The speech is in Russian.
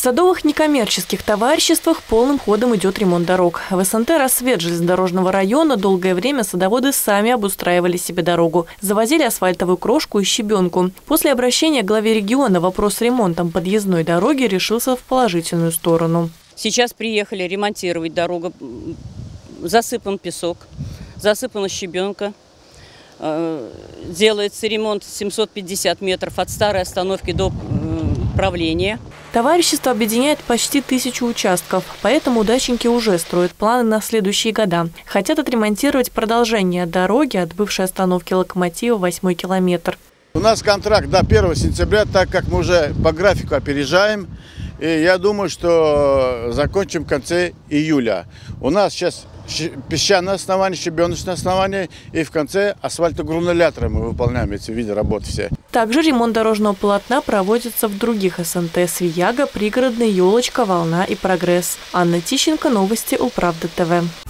В садовых некоммерческих товариществах полным ходом идет ремонт дорог. В СНТ «Рассвет» железнодорожного района долгое время садоводы сами обустраивали себе дорогу. Завозили асфальтовую крошку и щебенку. После обращения к главе региона вопрос с ремонтом подъездной дороги решился в положительную сторону. Сейчас приехали ремонтировать дорогу. Засыпан песок, засыпана щебенка. Э, Делается ремонт 750 метров от старой остановки до э, правления. Товарищество объединяет почти тысячу участков, поэтому дачники уже строят планы на следующие года. Хотят отремонтировать продолжение дороги от бывшей остановки локомотива 8 километр. У нас контракт до 1 сентября, так как мы уже по графику опережаем. И я думаю, что закончим в конце июля. У нас сейчас песчаное основание, щебеночное основание. И в конце асфальтогрануляторы мы выполняем эти виды работ все. Также ремонт дорожного полотна проводится в других СНТ «Свияга», «Пригородный», «Елочка», «Волна» и «Прогресс». Анна Тищенко, новости Управда ТВ.